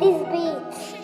this beach.